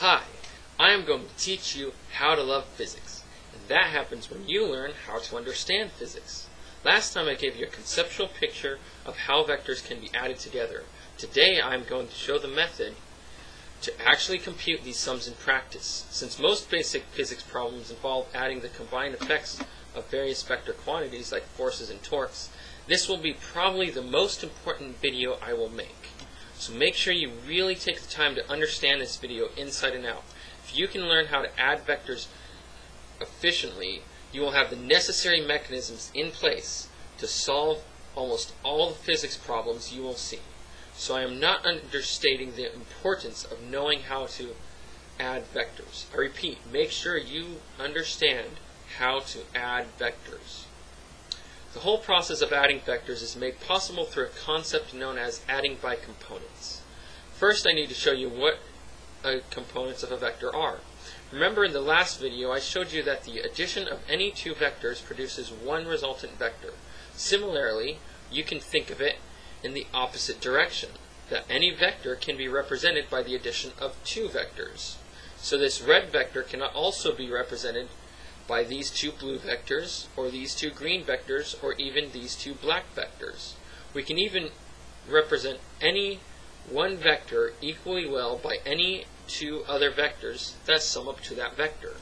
Hi, I am going to teach you how to love physics. And that happens when you learn how to understand physics. Last time I gave you a conceptual picture of how vectors can be added together. Today I am going to show the method to actually compute these sums in practice. Since most basic physics problems involve adding the combined effects of various vector quantities like forces and torques, this will be probably the most important video I will make. So make sure you really take the time to understand this video inside and out. If you can learn how to add vectors efficiently, you will have the necessary mechanisms in place to solve almost all the physics problems you will see. So I am not understating the importance of knowing how to add vectors. I repeat, make sure you understand how to add vectors. The whole process of adding vectors is made possible through a concept known as adding by components. First, I need to show you what uh, components of a vector are. Remember in the last video, I showed you that the addition of any two vectors produces one resultant vector. Similarly, you can think of it in the opposite direction, that any vector can be represented by the addition of two vectors. So this red vector can also be represented by these two blue vectors, or these two green vectors, or even these two black vectors. We can even represent any one vector equally well by any two other vectors that sum up to that vector.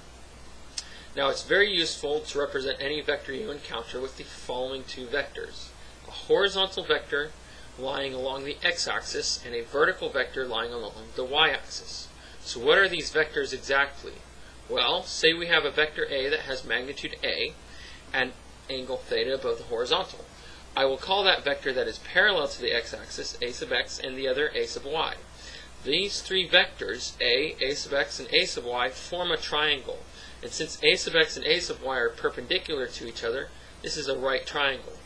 Now it's very useful to represent any vector you encounter with the following two vectors. A horizontal vector lying along the x-axis and a vertical vector lying along the y-axis. So what are these vectors exactly? Well, say we have a vector A that has magnitude A and angle theta above the horizontal. I will call that vector that is parallel to the x-axis a sub x and the other a sub y. These three vectors, a, a sub x, and a sub y, form a triangle. And since a sub x and a sub y are perpendicular to each other, this is a right triangle.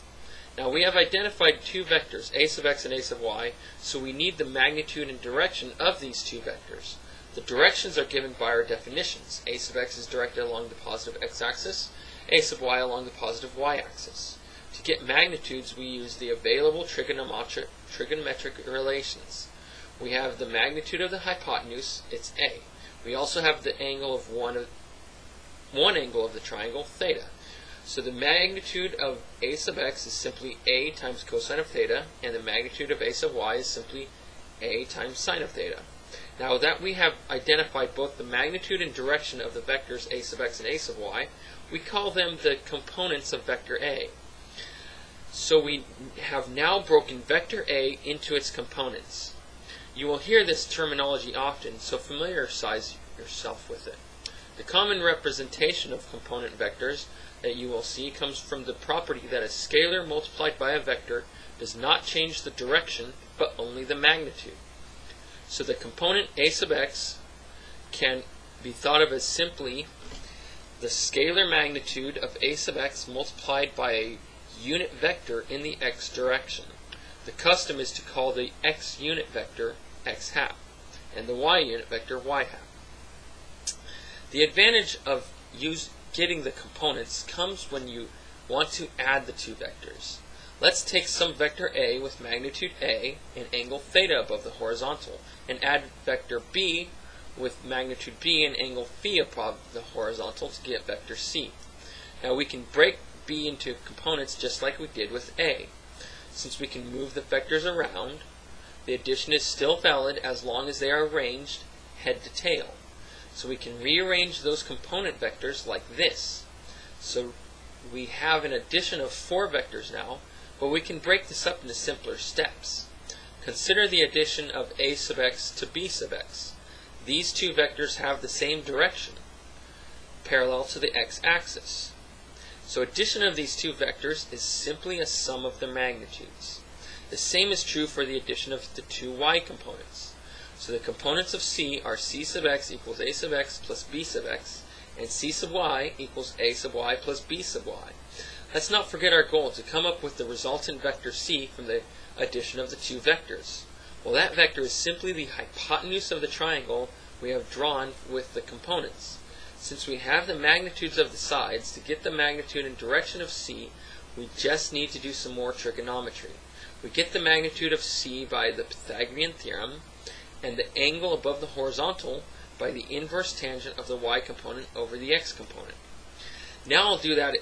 Now we have identified two vectors, a sub x and a sub y, so we need the magnitude and direction of these two vectors. The directions are given by our definitions. a sub x is directed along the positive x-axis, a sub y along the positive y-axis. To get magnitudes, we use the available trigonometric, trigonometric relations. We have the magnitude of the hypotenuse, it's a. We also have the angle of one, of, one angle of the triangle, theta. So the magnitude of a sub x is simply a times cosine of theta, and the magnitude of a sub y is simply a times sine of theta. Now that we have identified both the magnitude and direction of the vectors a sub x and a sub y, we call them the components of vector A. So we have now broken vector A into its components. You will hear this terminology often, so familiarize yourself with it. The common representation of component vectors that you will see comes from the property that a scalar multiplied by a vector does not change the direction, but only the magnitude. So the component a sub x can be thought of as simply the scalar magnitude of a sub x multiplied by a unit vector in the x direction. The custom is to call the x unit vector x hat and the y unit vector y hat. The advantage of use, getting the components comes when you want to add the two vectors. Let's take some vector A with magnitude A and angle theta above the horizontal, and add vector B with magnitude B and angle phi above the horizontal to get vector C. Now we can break B into components just like we did with A. Since we can move the vectors around, the addition is still valid as long as they are arranged head to tail. So we can rearrange those component vectors like this. So we have an addition of four vectors now, but we can break this up into simpler steps. Consider the addition of a sub x to b sub x. These two vectors have the same direction, parallel to the x-axis. So addition of these two vectors is simply a sum of their magnitudes. The same is true for the addition of the two y components. So the components of c are c sub x equals a sub x plus b sub x, and c sub y equals a sub y plus b sub y. Let's not forget our goal to come up with the resultant vector c from the addition of the two vectors. Well, that vector is simply the hypotenuse of the triangle we have drawn with the components. Since we have the magnitudes of the sides, to get the magnitude and direction of c, we just need to do some more trigonometry. We get the magnitude of c by the Pythagorean theorem, and the angle above the horizontal by the inverse tangent of the y component over the x component. Now I'll do that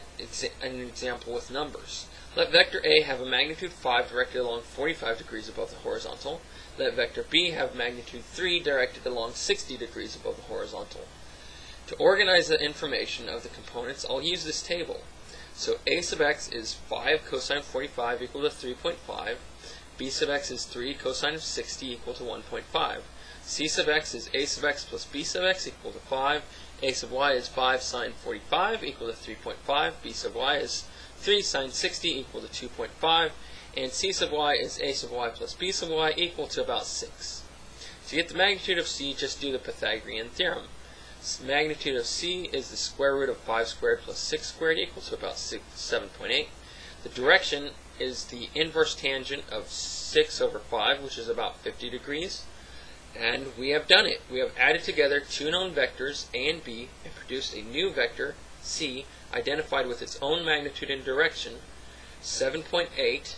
an example with numbers. Let vector A have a magnitude 5 directed along 45 degrees above the horizontal. Let vector B have magnitude 3 directed along 60 degrees above the horizontal. To organize the information of the components, I'll use this table. So a sub x is 5 cosine 45 equal to 3.5. b sub x is 3 cosine of 60 equal to 1.5. c sub x is a sub x plus b sub x equal to 5. A sub y is 5 sine 45 equal to 3.5. b sub y is 3 sine 60 equal to 2.5. And c sub y is a sub y plus b sub y equal to about 6. To get the magnitude of c, just do the Pythagorean theorem magnitude of c is the square root of 5 squared plus 6 squared equal to about 7.8. The direction is the inverse tangent of 6 over 5, which is about 50 degrees. And we have done it. We have added together two known vectors, a and b, and produced a new vector, c, identified with its own magnitude and direction, 7.8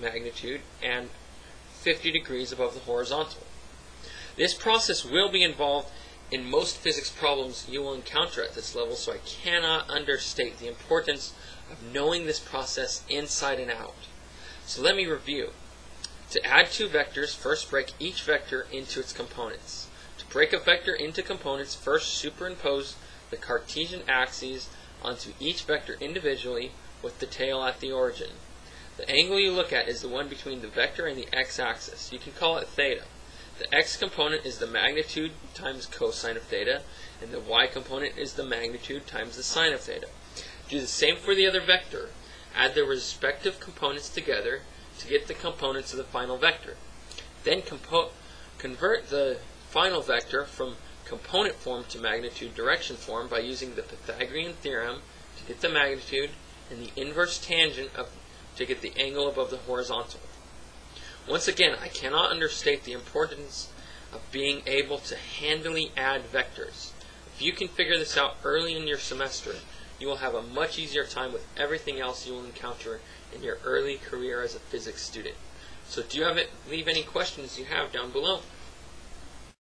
magnitude, and 50 degrees above the horizontal. This process will be involved in most physics problems you will encounter at this level, so I cannot understate the importance of knowing this process inside and out. So let me review. To add two vectors, first break each vector into its components. To break a vector into components, first superimpose the Cartesian axes onto each vector individually with the tail at the origin. The angle you look at is the one between the vector and the x-axis. You can call it theta. The x component is the magnitude times cosine of theta, and the y component is the magnitude times the sine of theta. Do the same for the other vector. Add the respective components together to get the components of the final vector. Then convert the final vector from component form to magnitude direction form by using the Pythagorean theorem to get the magnitude and the inverse tangent of to get the angle above the horizontal. Once again, I cannot understate the importance of being able to handily add vectors. If you can figure this out early in your semester, you will have a much easier time with everything else you will encounter in your early career as a physics student. So do you have it, leave any questions you have down below.